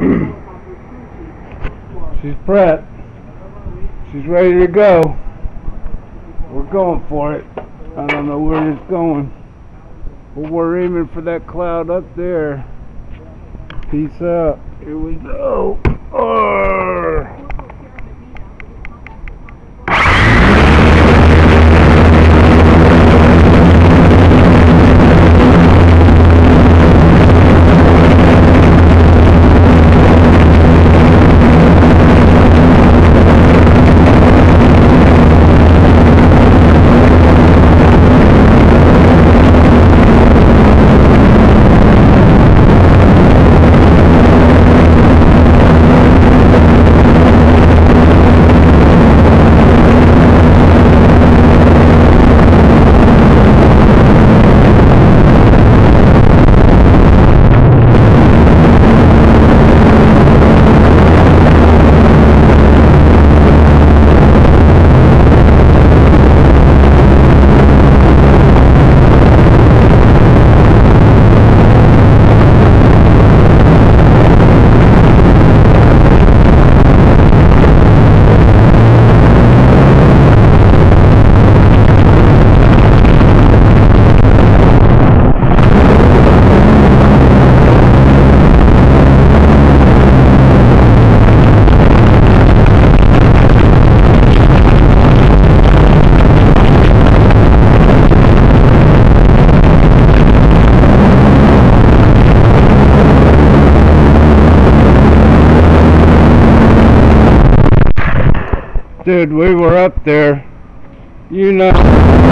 She's prepped. She's ready to go. We're going for it. I don't know where it's going. But we're aiming for that cloud up there. Peace out. Here we go. Arr! Dude, we were up there. You know.